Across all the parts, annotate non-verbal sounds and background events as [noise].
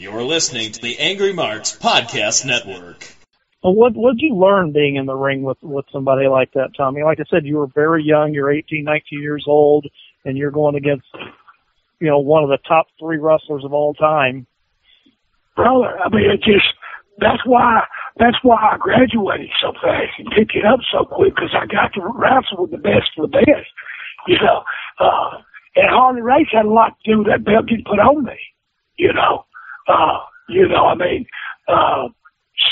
You're listening to the Angry Marks Podcast Network. Well, what what did you learn being in the ring with with somebody like that, Tommy? Like I said, you were very young. You're 18, 19 years old, and you're going against, you know, one of the top three wrestlers of all time. Brother, I mean, it just that's why that's why I graduated so fast and picked it up so quick because I got to wrestle with the best of the best. You know, uh, and Harley Race had a lot to do with that belt getting put on me. You know, uh, you know, I mean, uh,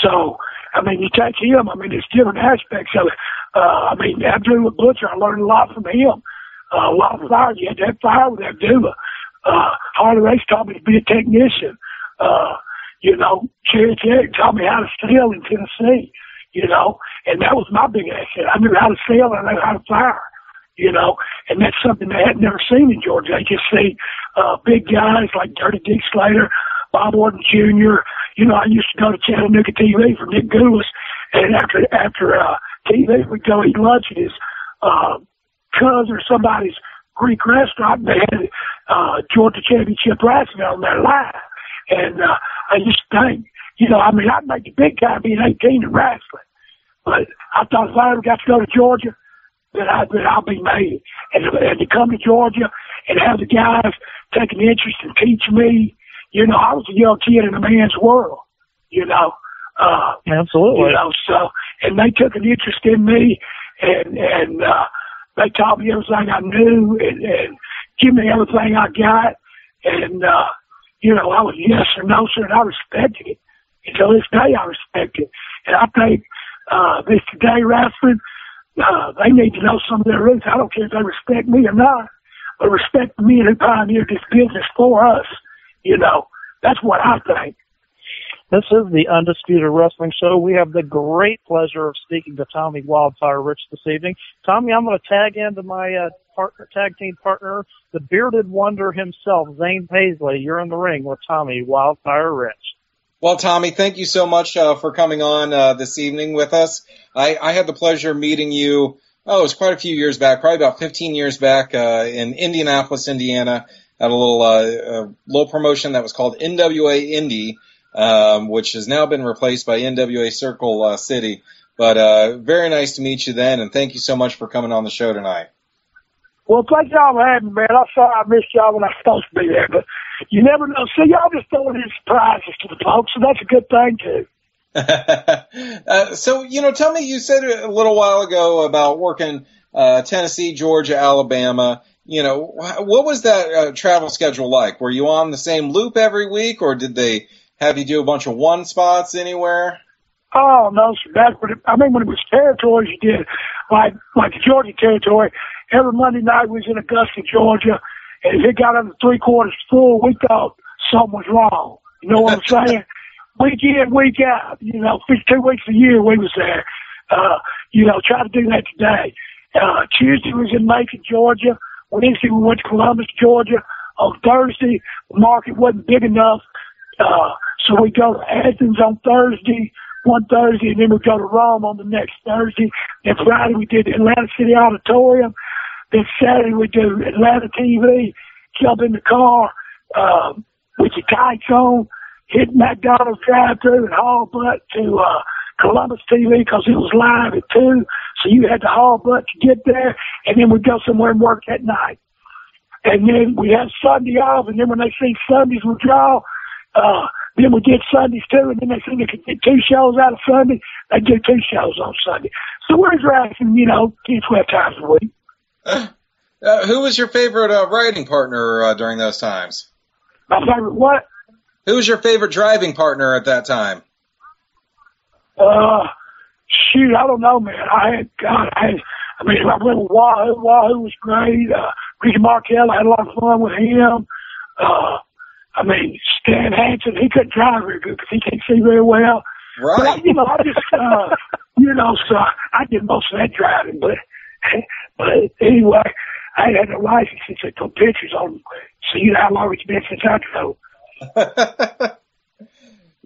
so I mean, you take him. I mean, there's different aspects of it. Uh, I mean, Abdullah Butcher, I learned a lot from him. Uh, a lot of fire. You had that fire with Abdullah. Uh, Harley Race taught me to be a technician. Uh, you know, Jerry Jarrett taught me how to sail in Tennessee, you know, and that was my big asset. I knew how to sail and I knew how to fire, you know, and that's something they had never seen in Georgia. They just see, uh, big guys like Dirty Dick Slater, Bob Orton Jr. You know, I used to go to Chattanooga TV for Nick Gulas, and after, after, uh, TV, we'd go eat lunch at his, uh, cousin or somebody's Greek restaurant. They had, uh, Georgia Championship Wrestling on there live. And, uh, I to think, you know, I mean, I'd make the big guy being 18 and wrestling. But I thought if I ever got to go to Georgia, that I that I'll be made. And, and to come to Georgia and have the guys take an interest and teach me, you know, I was a young kid in a man's world, you know. Uh, Absolutely. You know, so, and they took an interest in me and, and, uh, they taught me everything I knew and, and give me everything I got. And, uh, you know, I was yes or no, sir, and I respected it. Until this day, I respect it. And I think, uh, this today wrestling, uh, they need to know some of their roots. I don't care if they respect me or not, but respect the men who pioneered this business for us. You know, that's what I think. This is the Undisputed Wrestling Show. We have the great pleasure of speaking to Tommy Wildfire Rich this evening. Tommy, I'm going to tag into my uh, partner, tag team partner, the bearded wonder himself, Zane Pasley. You're in the ring with Tommy Wildfire Rich. Well, Tommy, thank you so much uh, for coming on uh, this evening with us. I, I had the pleasure of meeting you. Oh, it was quite a few years back, probably about 15 years back, uh, in Indianapolis, Indiana, at a little uh, uh, low promotion that was called NWA Indy um, which has now been replaced by NWA Circle uh, City. But uh, very nice to meet you then, and thank you so much for coming on the show tonight. Well, thank y'all for having me, man. I'm sorry I missed y'all when I was supposed to be there, but you never know. See, y'all just throwing in surprises to the folks, so that's a good thing too. [laughs] uh, so, you know, tell me, you said a little while ago about working uh, Tennessee, Georgia, Alabama. You know, what was that uh, travel schedule like? Were you on the same loop every week, or did they have you do a bunch of one spots anywhere? Oh no, sir. That's what it, I mean. When it was territories, you did like like the Georgia territory. Every Monday night we was in Augusta, Georgia, and if it got under three quarters full, we thought something was wrong. You know what I'm [laughs] saying? week in, week out. You know, two weeks a year we was there. Uh, you know, try to do that today. Uh, Tuesday was in Macon, Georgia. Wednesday we went to Columbus, Georgia. On Thursday, the market wasn't big enough. Uh, so we go to Athens on Thursday, one Thursday, and then we go to Rome on the next Thursday. Then Friday we did Atlanta City Auditorium. Then Saturday we do Atlanta TV, jump in the car, um, with your tights on, hit McDonald's drive-through and haul butt to, uh, Columbus TV because it was live at two. So you had to haul butt to get there and then we'd go somewhere and work that night. And then we had Sunday off and then when they see Sundays would draw, uh, then we did Sundays too, and then they said they could get two shows out of Sunday. They do two shows on Sunday. So we're drafting, you know, 10, 12 times a week. Uh, who was your favorite uh, writing partner uh, during those times? My favorite what? Who was your favorite driving partner at that time? Uh, shoot, I don't know, man. I had, God, I had, I mean, I went with Wahoo. Wahoo was great. Uh, Ricky Markel, I had a lot of fun with him. Uh, I mean, Stan Hansen, he couldn't drive very good because he can't see very well. Right. But I, you know, I just, uh, [laughs] you know, so I did most of that driving, but, [laughs] but anyway, I had no license since I took pictures on, so you know how long it's been since I drove. [laughs]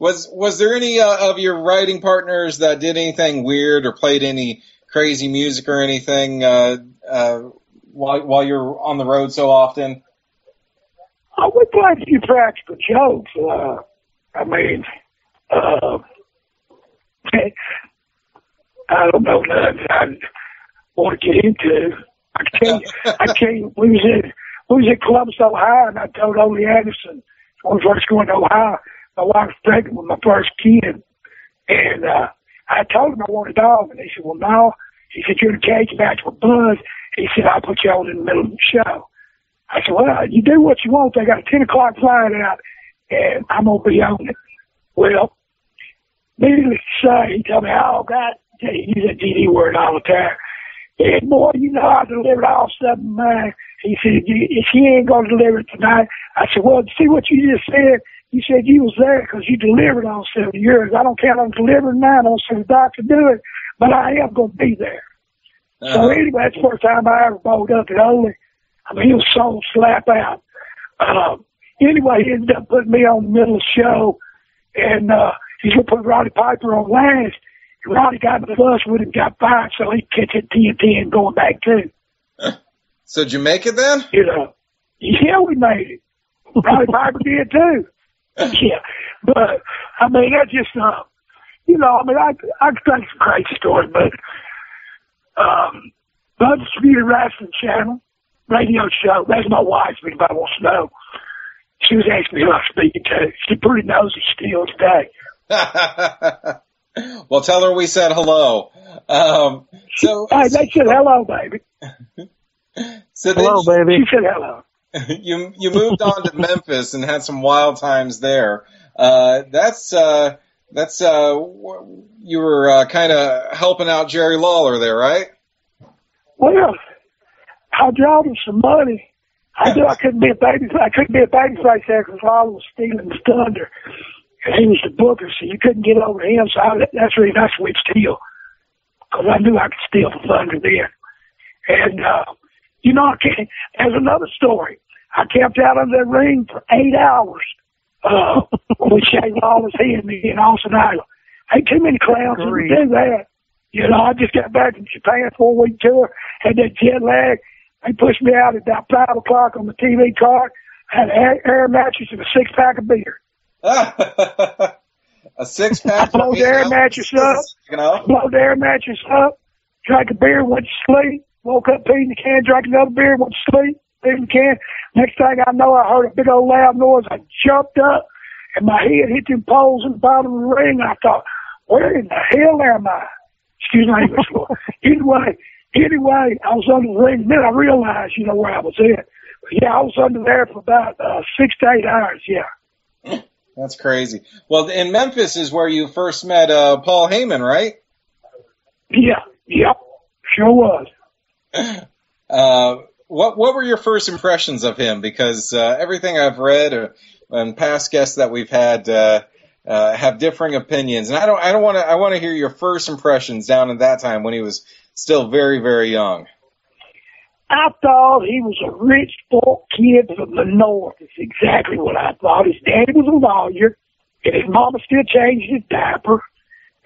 was was there any uh, of your writing partners that did anything weird or played any crazy music or anything uh, uh, while while you're on the road so often? Oh, we played a few practical jokes. Uh, I mean, uh, [laughs] I don't know nothing I want to get into. I can't, I [laughs] can't, we was in, we was in Columbus, Ohio, and I told Ole Anderson, when I was first going to Ohio, wife was pregnant with my first kid. And, uh, I told him I wanted a dog, and he said, well, no. He said, you're in a cage match with Buzz. He said, I'll put you on in the middle of the show. I said, well, you do what you want. They got a 10 o'clock flight out, and I'm going to be on it. Well, needless to say, he told me, oh, God, he used that DD word all the time. And boy, you know, I delivered all seven mine. He said, if he ain't going to deliver it tonight, I said, well, see what you just said? You said you was there because you delivered all seven years. I don't count on delivering mine. I don't send to do it, but I am going to be there. Uh-huh. So anyway, that's the first time I ever bowled up at Ole. I mean, he was so slap out. Um, anyway, he ended up putting me on the middle of the show, and uh, he's going to put Roddy Piper on last. And Roddy got in the bus with him, got fired, so he catch it TNT and going back too. So did you make it then? You know, yeah, we made it. Roddy Piper did too. [laughs] yeah, but I mean that's just uh, you know, I mean I I could tell you some crazy stories, but um, the Undisputed Wrestling Channel radio show. That's my wife. If anybody wants to know, she was asking me who I'm speaking to. She pretty nosy still today. [laughs] well, tell her we said hello. Um, so hey, they said hello, baby. [laughs] so hello, you, baby. She said hello. [laughs] you you moved on to Memphis and had some wild times there. Uh, that's uh, that's uh, you were uh, kind of helping out Jerry Lawler there, right? Well, I dropped him some money. I knew I couldn't be a baby. I couldn't be a baby face there because Lawler was stealing the thunder, and he was the booker, so you couldn't get over him. So I, that's the reason I switched because I knew I could steal the thunder then. And uh, you know, I can't, there's another story. I camped out under the ring for eight hours uh, with Shane Lawless, he and me in Austin Idol. Ain't too many clowns would do that. You know, I just got back from Japan four week tour, had that jet lag. They pushed me out at about five o'clock on the TV card. Had an air, air mattress and a six pack of beer. [laughs] a six pack. I blowed the air mattress up. You know? Blowed the air mattress up. Drank a beer, went to sleep. Woke up, peed in the can, drank another beer, went to sleep in the can. Next thing I know, I heard a big old loud noise. I jumped up, and my head hit them poles in the bottom of the ring. I thought, where in the hell am I? Excuse my English. [laughs] anyway, anyway, I was under the ring. Then I realized, you know, where I was at. But yeah, I was under there for about uh, six to eight hours. Yeah. That's crazy. Well, in Memphis is where you first met uh, Paul Heyman, right? Yeah. Yep. Sure was. [laughs] Uh, what what were your first impressions of him? Because uh, everything I've read or, and past guests that we've had uh, uh, have differing opinions, and I don't I don't want to I want to hear your first impressions down at that time when he was still very very young. I thought he was a rich folk kid from the north. It's exactly what I thought. His daddy was a lawyer, and his mama still changed his diaper,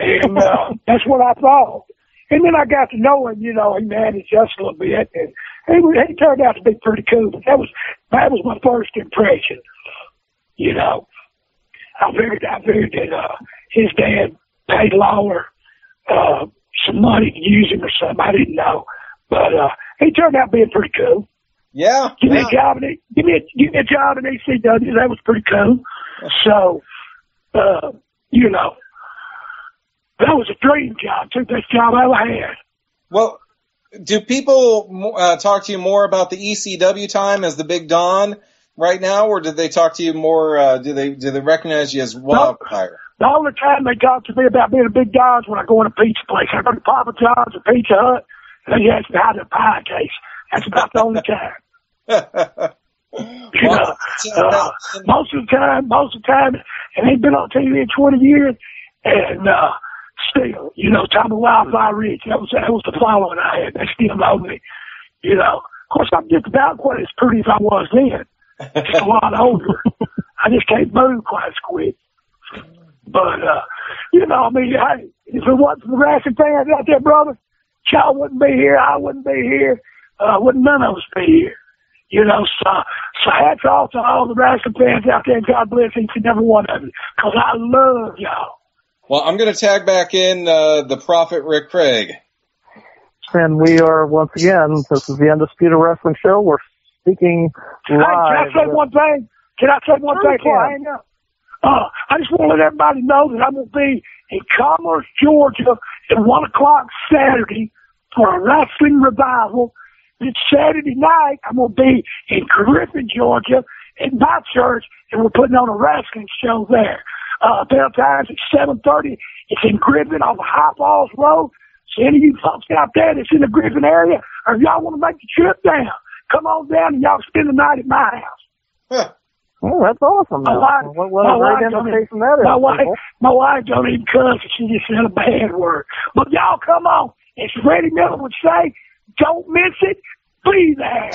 and uh, [laughs] that's what I thought. And then I got to know him. You know, he managed us a little bit, and he, he turned out to be pretty cool. But that was that was my first impression. You know, I figured I figured that uh, his dad paid Lawler uh, some money to use him or something. I didn't know, but uh, he turned out being pretty cool. Yeah. Give yeah. me a job in give me a, give me a job in ECW. That was pretty cool. So, uh, you know, that was a dream job. Took best job I ever had. Well, do people uh, talk to you more about the ECW time as the Big Don right now, or did they talk to you more? Uh, do they do they recognize you as Wildfire? All the only time they talk to me about being a Big Don is when I go in a pizza place. I go to Papa John's or Pizza Hut, and they ask me how the pie tastes. That's about the only time. [laughs] you know, uh, most of the time, most of the time, and they've been on TV in 20 years, and uh, you know, Tommy Wildfire Rich. That was that was the following I had. They still know me. You know, of course, I'm just about quite as pretty as I was then. Just a [laughs] lot older. I just can't move quite as quick. But uh, you know, I mean, hey, if it wasn't for the wrestling fans out there, brother, y'all wouldn't be here. I wouldn't be here. Uh, wouldn't none of us be here. You know, so, so hats off to all the wrestling fans out there. God bless each and every one of you. Cause I love y'all. Well, I'm going to tag back in uh, the prophet Rick Craig. And we are once again. This is the Undisputed Wrestling Show. We're speaking live. Hey, can I say one thing? Can I say one thing you before I can. hang up? Uh, I just want to let everybody know that I'm going to be in Commerce, Georgia at 1 o'clock Saturday for a wrestling revival. Then Saturday night, I'm going to be in Griffin, Georgia at my church, and we're putting on a wrestling show there. Uh, bell times at 7.30. It's in Griffin on the High Falls Road. So any of you folks out there that's in the Griffin area, or y'all want to make the trip down, come on down and y'all spend the night at my house. Huh. Oh, that's awesome. My wife- what what my wife great don't invitation that is. My wife, people. my wife don't even cuss. She just said a bad word. But y'all come on. As Freddie Miller would say, don't miss it. Be there.